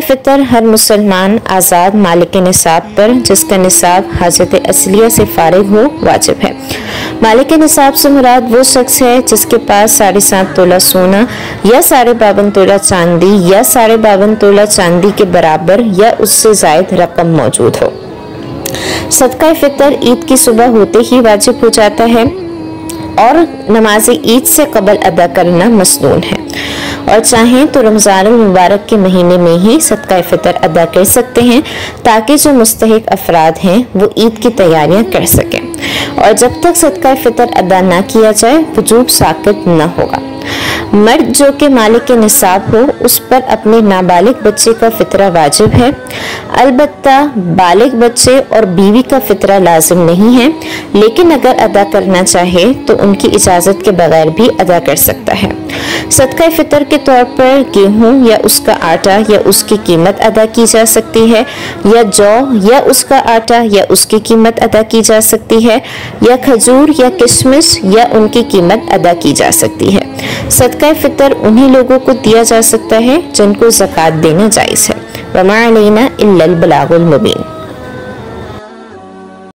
फ़ितर हर मुसलमान आज़ाद मालिक निसाब पर, जिसका निसाब हाजत असलिया से फारिग हो, वाजिब है। मालिक निसाब से मुराद वो शख्स है जिसके पास साढ़े सात तोला सोना, या साढ़े बावन तोला चांदी, या साढ़े बावन तोला चांदी के बराबर, या उससे जायद रकम मौजूद हो। सदका फ़ितर ईद की सुबह होते ही वाजिब हो जाता है। और नमाज़ ईद से कबल अदा करना मसनून है। और चाहें तो रमज़ान मुबारक के महीने में ही सदका फ़ितर अदा कर सकते हैं, ताकि जो मुस्तक अफराद हैं, वो ईद की तैयारियाँ कर सकें। और जब तक सदका फ़ितर अदा ना किया जाए वजूब साकित ना होगा। मर्द जो कि मालिक के निसाब हो, उस पर अपने नाबालिग बच्चे का फितरा वाजिब है। अलबत् बालिग बच्चे और बीवी का फितरा लाजिम नहीं है, लेकिन अगर अदा करना चाहे तो उनकी इजाज़त के बगैर भी अदा कर सकता है। सदका फितर के तौर पर गेहूँ या उसका आटा या उसकी कीमत अदा की जा सकती है, या जौ या उसका आटा या उसकी कीमत अदा की जा सकती है, या खजूर या किशमिश या उनकी कीमत अदा की जा सकती है। फितर उन्हीं लोगों को दिया जा सकता है जिनको जक़ात देना जायज़ है। वमा इल्लल बलागुल मुबीन।